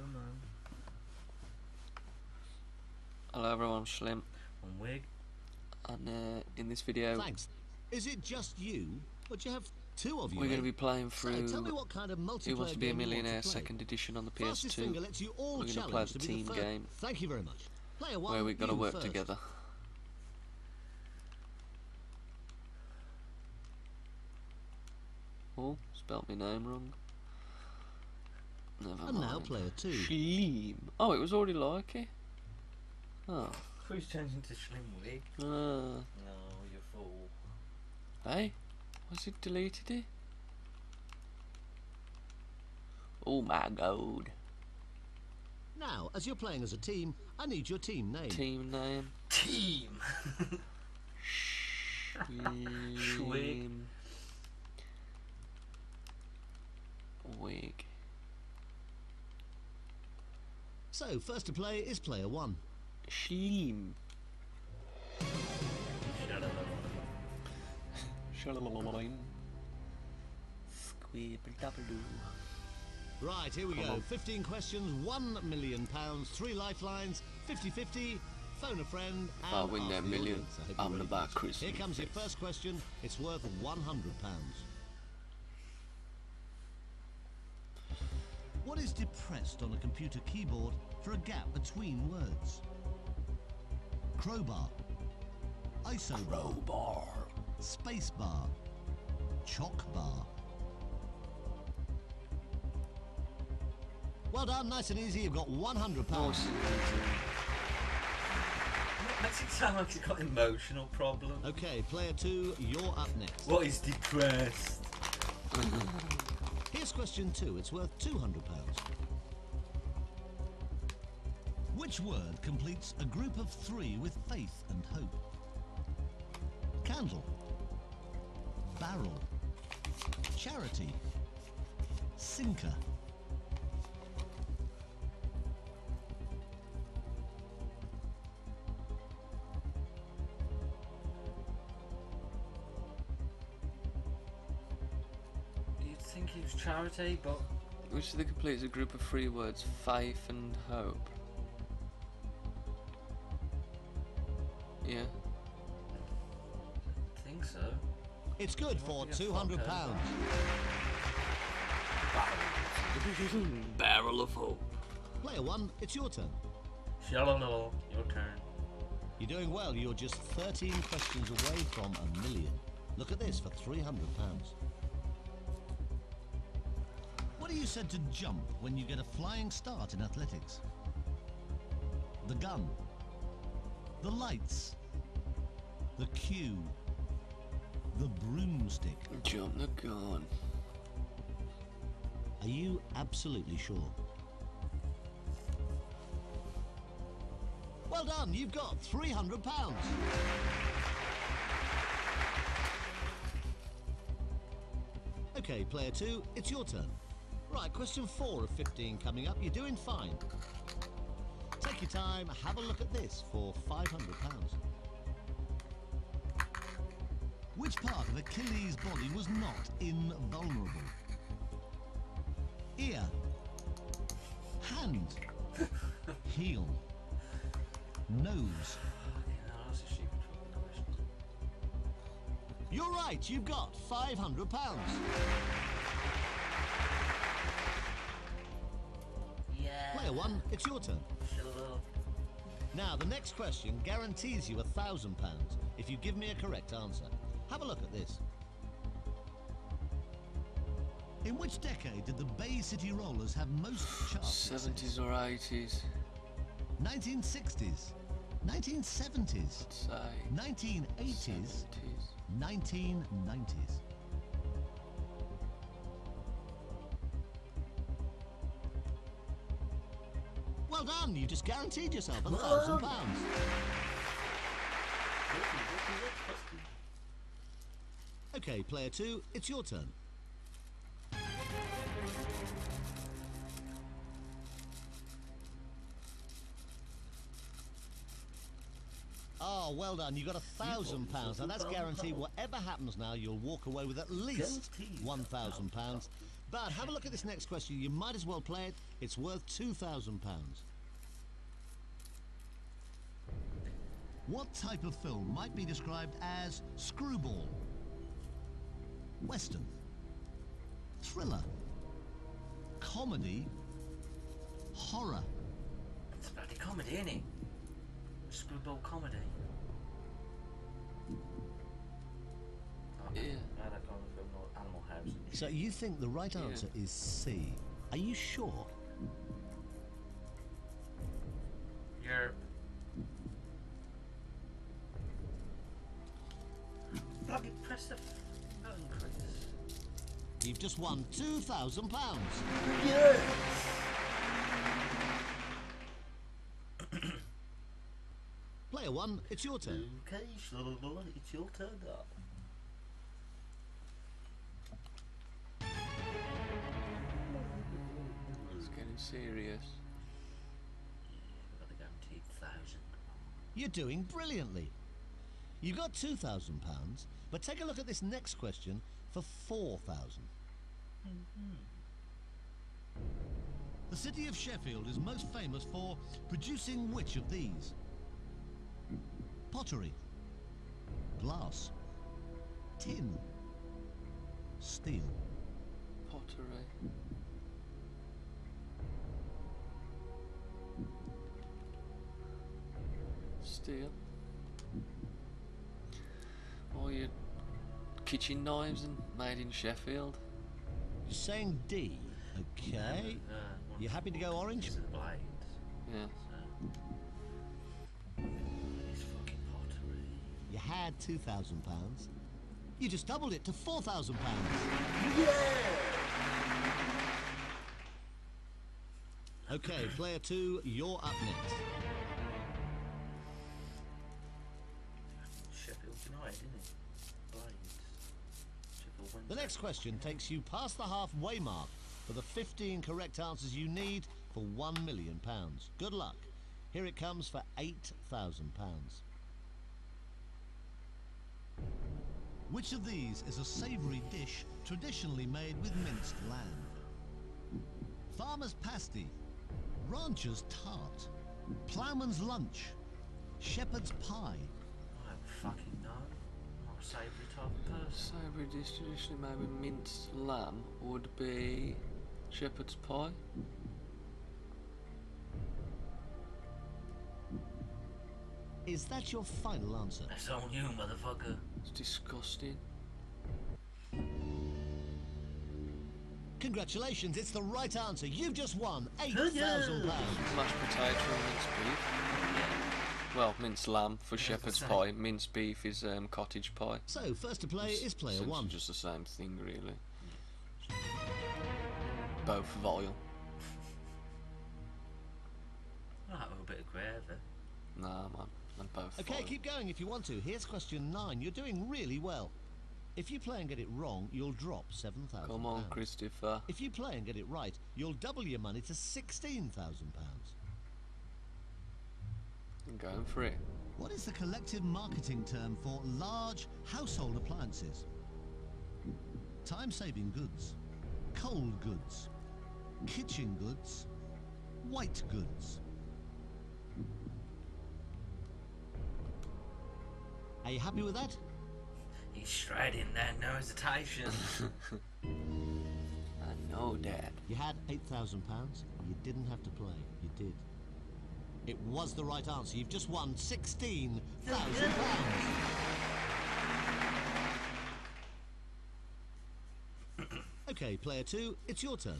don't know. Hello everyone, I'm Schlim, On wig. and uh, in this video Thanks. Is it just you? But you have two of you. we're going to be playing So, tell me through what kind of multiplayer Who Wants to Be a game you want Millionaire second edition on the PS2, lets you all We're gonna play to the be team the game. Thank you very much. Player one. where we've got to work first. together. Oh, spelt my name wrong. Never And mind. now player two. Schlim. Oh, it was already like it. Oh. Who's changing to slim wig? Uh, No, you fool. hey, was it deleted it? Oh my god. Now, as you're playing as a team, I need your team name. Team name. Team! Schlim. Wig. So, first to play is player one. Schlim. Shut up. Shalom. Squibble-dabble-doo. Right, here we Come go. on. 15 questions, 1 million pounds, 3 lifelines, 50-50, phone a friend, and I win that million. I hope I'm you're the ready bar for this. Chris Here comes your first question. It's worth 100 pounds. What is depressed on a computer keyboard for a gap between words? Crowbar. Isobar. Crowbar. Spacebar. Chalk bar. Well done, nice and easy. You've got 100 pounds. Makes it sound like he's got emotional problems. Okay, player two, you're up next. What is depressed? Here's question two. It's worth 200 pounds. Which word completes a group of three with faith and hope? Candle. Barrel. Charity. Sinker. You'd think he was charity, but Which of the completes a group of three words, faith and hope? It's good for 200 pounds. Barrel of hope. Player one, it's your turn. Shalala, your turn. You're doing well. You're just 13 questions away from a million. Look at this for 300 pounds. What are you said to jump when you get a flying start in athletics? The gun. The lights. The cue. The broomstick. Jump the gun. Are you absolutely sure? Well done, you've got 300 pounds. Okay, player two, it's your turn. Right, question four of 15 coming up. You're doing fine. Take your time, have a look at this for 500 pounds. Which part of Achilles' body was not invulnerable? Ear. Hand. Heel. Nose. Yeah, that's a stupid fucking question. You're right, you've got 500 pounds. Yeah. Player one, it's your turn. Now, the next question guarantees you a thousand pounds if you give me a correct answer. Have a look at this. In which decade did the Bay City Rollers have most chart success? 70s or 80s, 1960s. 1970s. Say 1980s. 70s. 1990s. Well done, you just guaranteed yourself a thousand pounds. Okay, player two, it's your turn. Oh, well done. You got a thousand pounds. Now that's guaranteed. Whatever happens now, you'll walk away with at least one thousand pounds. But have a look at this next question. You might as well play it. It's worth £2,000. What type of film might be described as screwball? Western? Thriller? Comedy? Horror? It's a bloody comedy, isn't it? Screwball comedy. Yeah. I had that kind of film, like Animal House. and So you think the right Yeah. answer is C. Are you sure? You're. You've just won £2,000. Yes! Player one, it's your turn. Okay, it's your turn now. It's getting serious. We've got the guaranteed thousand. You're doing brilliantly. You got £2,000, but take a look at this next question for 4000 mm-hmm. The city of Sheffield is most famous for producing which of these? Pottery, glass, tin, steel. Pottery. Steel. Or your kitchen knives and made in Sheffield. You're saying D. Okay. Uh, one You happy to go orange? These the blades. Yeah. So. It's fucking pottery. You had £2,000. You just doubled it to £4,000. Yeah. Okay, player two, you're up next. Question takes you past the halfway mark for the 15 correct answers you need for £1 million. Good luck. Here it comes for £8,000. Which of these is a savoury dish traditionally made with minced lamb? Farmer's pasty, rancher's tart, ploughman's lunch, shepherd's pie. Don't fucking savoury type of person. Savoury dish traditionally made with minced lamb would be shepherd's pie. Is that your final answer? That's on you, motherfucker. It's disgusting. Congratulations, it's the right answer. You've just won £8,000. Mashed potato and minced beef. Well, minced lamb for shepherd's pie. Minced beef is um, cottage pie. So, first to play is player one. just the same thing, really. Both vile. Right, with a bit of gravy. Nah, man. They're both Okay, vile. keep going if you want to. Here's question nine. You're doing really well. If you play and get it wrong, you'll drop seven thousand. Come on, Christopher. If you play and get it right, you'll double your money to sixteen thousand pounds. I'm going for it. What is the collective marketing term for large household appliances? Time-saving goods, cold goods, kitchen goods, white goods. Are you happy with that? He's straight in there, no hesitation. I know, Dad. You had £8,000. You didn't have to play. You did. It was the right answer. You've just won £16,000. okay, player two, it's your turn.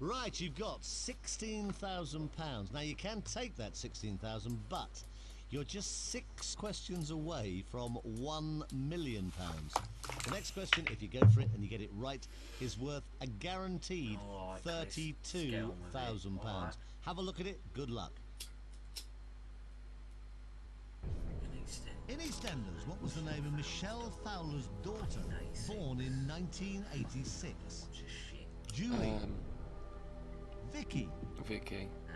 Right, you've got £16,000. Now, you can take that 16000 but you're just six questions away from £1 million. The next question, if you go for it and you get it right, is worth a guaranteed All right, Chris, let's get on with it. £32,000. All right. Have a look at it. Good luck. In Easton. EastEnders, what was the name of Michelle Fowler's daughter, born in 1986? Bunch of. Julie, Um, Vicky, Vicky. Uh,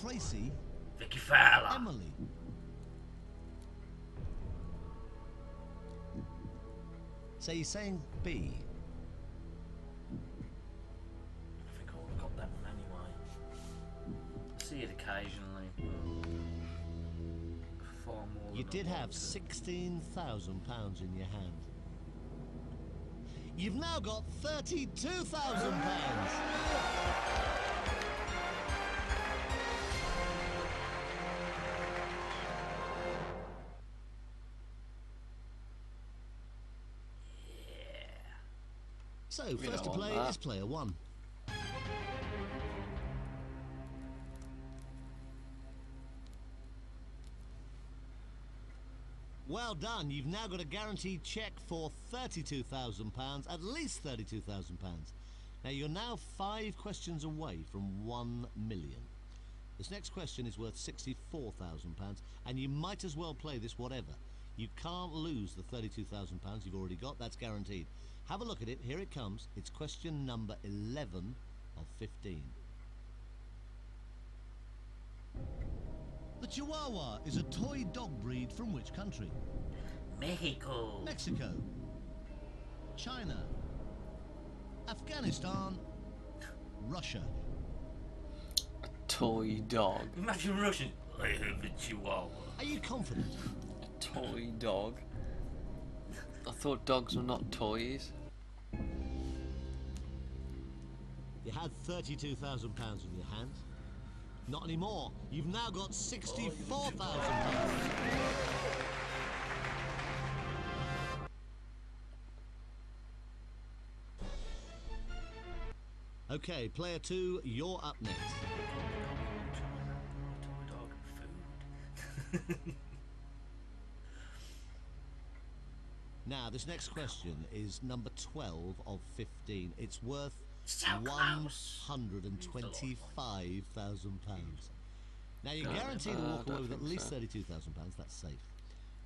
Tracy, Vicky Fowler. Emily. So you're saying B? I think I would have got that one anyway. I see it occasionally. Far more You did have sixteen thousand pounds in your hand. You've now got thirty-two thousand pounds. So first to play that. is player one. Well done. You've now got a guaranteed cheque for £32,000, at least £32,000. Now, you're now five questions away from one million. This next question is worth £64,000, and you might as well play this whatever. You can't lose the £32,000 you've already got, that's guaranteed. Have a look at it. Here it comes. It's question number 11 of 15. The Chihuahua is a toy dog breed from which country? Mexico. Mexico, China, Afghanistan, Russia. A toy dog. Imagine Russian. I have a chihuahua. Are you confident? A toy dog. I thought dogs were not toys. You had £32,000 in your hand. Not anymore. You've now got £64,000. Okay, player two, you're up next. Now, this next question is number 12 of 15. It's worth So £125,000. Now, you're Got guaranteed to Uh, walk away with at least think £32,000. That's safe.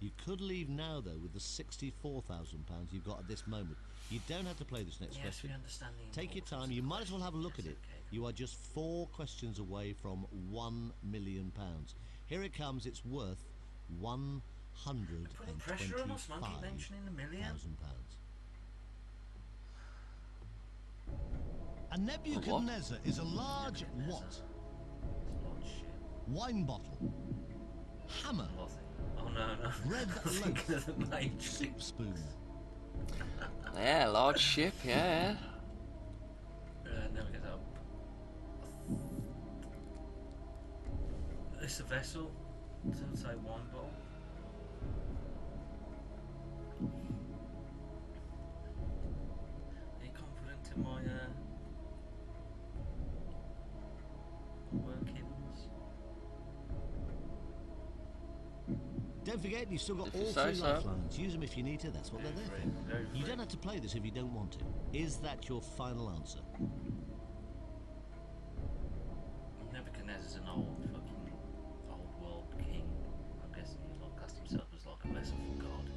You could leave now, though, with the £64,000 you've got at this moment. You don't have to play this next Yes, question. we understand the Take your time. You might as well have a look at it. okay. You are just four questions away from one million pounds. Here it comes. It's worth one hundred Putting and pressure on us, man. Keep twenty-five mentioning the million. thousand pounds. A Nebuchadnezzar is a large what? It's a lot of. Wine bottle, hammer, Nothing. Oh no, no. Red I'm thinking loaf. of the Matrix. soup spoon. Yeah, large ship, yeah. Uh, never get up. It's a vessel. Doesn't say wine bottle. Forget, you've still got If all say three so. lifelines. Use them if you need to. That's what they're there for. free, You don't have to play this if you don't want to. Is that your final answer? Nebuchadnezzar's an old fucking old world king. I'm guessing he like cast himself as like a vessel for God.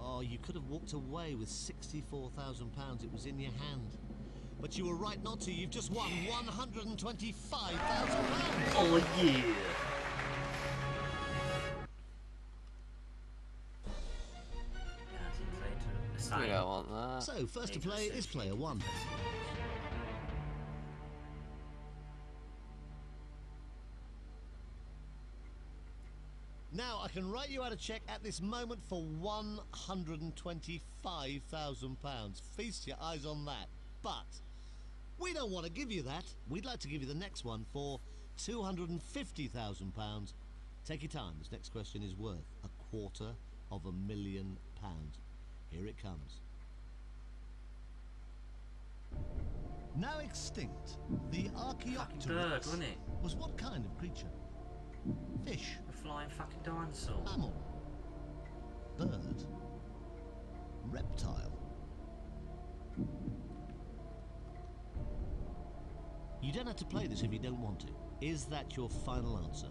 Oh, you could have walked away with £64,000. It was in your hand. But you were right not to. You've just won £125,000. Oh yeah! Uh, so, first to play is player one. Now, I can write you out a cheque at this moment for £125,000. Feast your eyes on that. But we don't want to give you that. We'd like to give you the next one for £250,000. Take your time. This next question is worth a quarter of a million pounds. Here it comes. Now extinct, the bird, Archaeopteryx was what kind of creature? Fish, A flying fucking dinosaur. mammal, bird, reptile. You don't have to play this if you don't want to. Is that your final answer?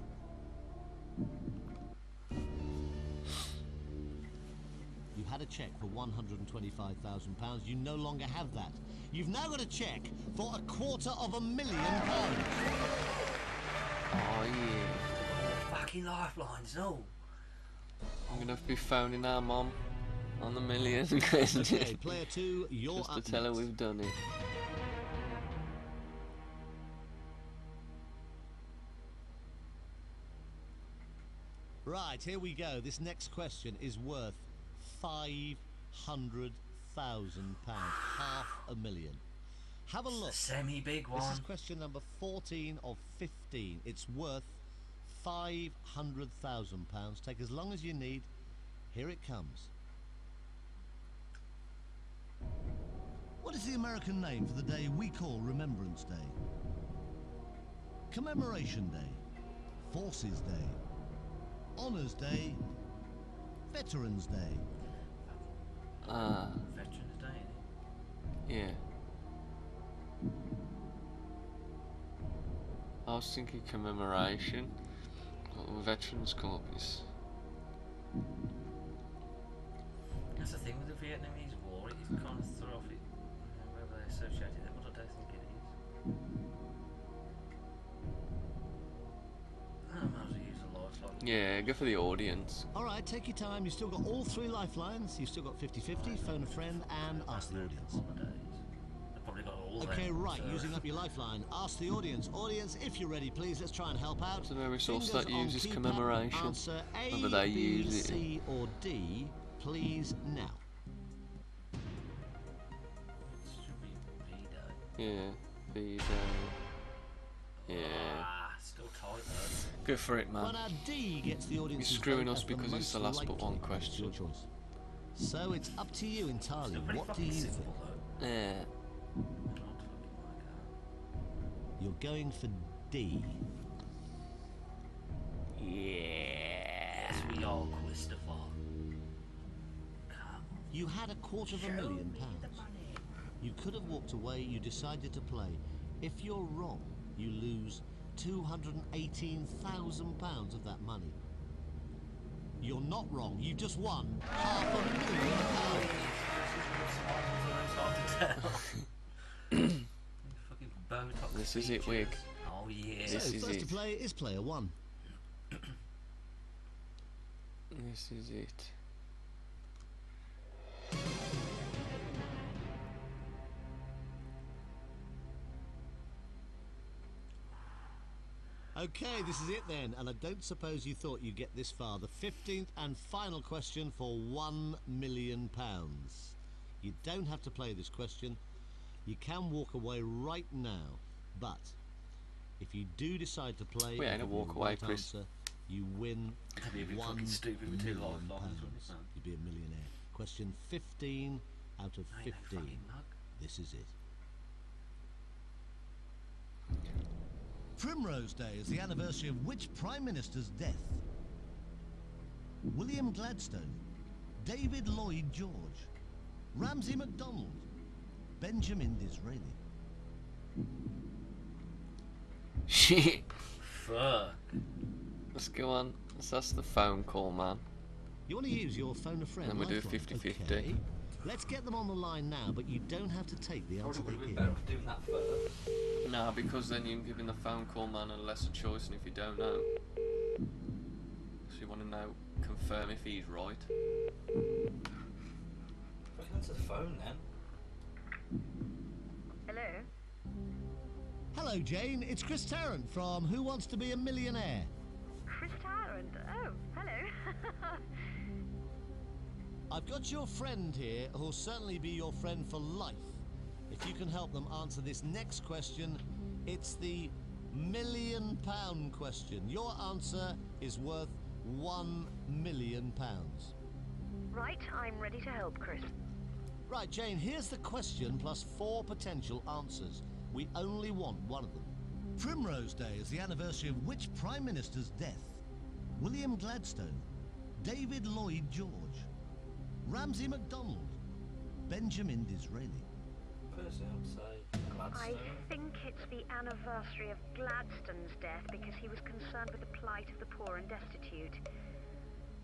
You had a cheque for £125,000. You no longer have that. You've now got a cheque for a quarter of a million pounds. Oh yeah. Fucking lifelines, no. I'm gonna be phoning our mom. On the million Okay, player two, you're Just to tell her we've done it. Right, here we go. This next question is worth five hundred thousand pounds, half a million. Have a look. Semi big one. This is question number fourteen of fifteen. It's worth five hundred thousand pounds. Take as long as you need. Here it comes. What is the American name for the day we call Remembrance Day? Commemoration Day, Forces Day, Honours Day, Veterans Day. Veterans Day, yeah. I was thinking commemoration. Veterans Corps is. That's the thing with the Vietnamese War, it kind of Yeah, go for the audience. All right, take your time. You've still got all three lifelines. You've still got 50-50, phone a friend, and ask the audience. Probably got Okay, them, right, so- using up your lifeline. Ask the audience. Audience, if you're ready, please, let's try and help out. What's the very resource Fingers that uses commemoration? Answer A, Whether they B, use it. C, or D, please, now. It should be V-Day. Yeah, the. Uh, yeah. Ah, still tight though. Go for it, man. now D gets the audience. screwing us because it's the last but one question. So it's up to you entirely. What do you think? Yeah. Not fucking like that. You're going for D. Yes, we are, Christopher. Come. You had a quarter of a million pounds. You could have walked away, you decided to play. If you're wrong, you lose £218,000 of that money. You're not wrong, you just won half a million pounds. This is it, Wig. Oh yeah. This so is first to it. play is player one. This is it. Okay, this is it then, and I don't suppose you thought you'd get this far. The 15th and final question for £1 million. You don't have to play this question. You can walk away right now, but if you do decide to play We ain't a walk away, right Chris. answer, you win That'd be a bit one fucking stupid two million lifelines, pounds. wouldn't it, man? You'd be a millionaire. Question 15 out of I ain't no 15. This is it. Primrose Day is the anniversary of which Prime Minister's death? William Gladstone, David Lloyd George, Ramsay MacDonald, Benjamin Disraeli. Shit. Fuck. Let's go on. Let's ask the phone call, man. You want to use your phone a friend? Then we do lifeline? 50-50. Okay. Let's get them on the line now, but you don't have to take the answer they give. Doing. Nah, because then you're giving the phone call man a lesser choice, and if you don't know, so you want to know, confirm if he's right. Fucking answer the phone then. Hello? Hello, Jane. It's Chris Tarrant from Who Wants to Be a Millionaire. Chris Tarrant. Oh, hello. I've got your friend here who'll certainly be your friend for life. If you can help them answer this next question, it's the million pound question. Your answer is worth one million pounds. right, I'm ready to help, Chris. Right, Jane, here's the question plus four potential answers. We only want one of them. Primrose Day is the anniversary of which Prime Minister's death? William Gladstone, David Lloyd George, Ramsay MacDonald, Benjamin Disraeli. Personally, I'd say I Gladstone. think it's the anniversary of Gladstone's death because he was concerned with the plight of the poor and destitute.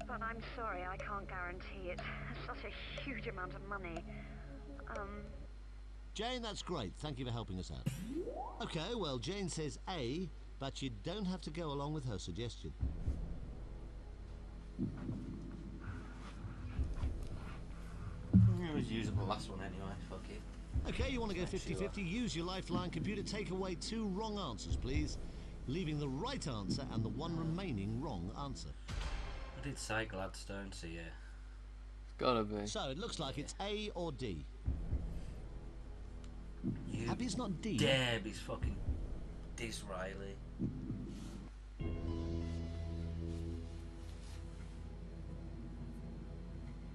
But I'm sorry, I can't guarantee it. Such a huge amount of money. Um, Jane, that's great. Thank you for helping us out. Okay, well, Jane says A, but you don't have to go along with her suggestion. using the last one anyway. Fuck it. Okay, you want to go 50 50? Use your lifeline computer. Take away two wrong answers, please. Leaving the right answer and the one remaining wrong answer. I did say Gladstone, so yeah. Gotta be. So it looks like it's A or D. You Happy it's not D. dare be fucking Disraeli.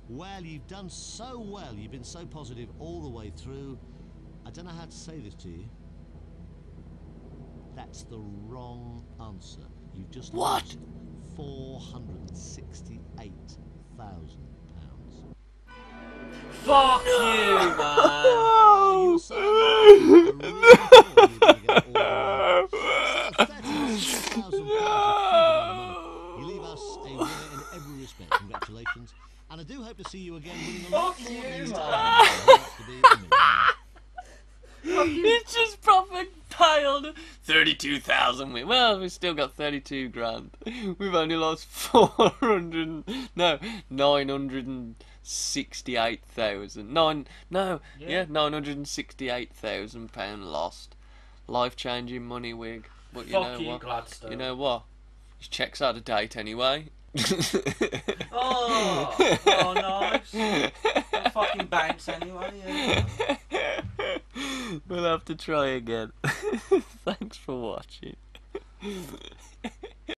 Well, you've done so well. You've been so positive all the way through. I don't know how to say this to you. That's the wrong answer. You've just What? lost four hundred and sixty-eight thousand pounds. Fuck you, man! So lucky. I really thought you were gonna get all the way. So, 36,000 pounds, a huge amount of money. You leave us a winner in every respect. Congratulations. And I do hope to see you again winning a lot Fuck more you, than man. to be a millionaire. It's just proper piled. 32,000. we- Well, we've still got 32 grand. We've only lost 400. No, 968,000. Nine. No, yeah, Yeah. 968,000 pound lost. Life changing money wig. But you Fuck know you, what? Gladstone. You know what? His check's out of date anyway. Oh, oh nice. Fucking bounce anyway. Yeah. we'll have to try again. Thanks for watching.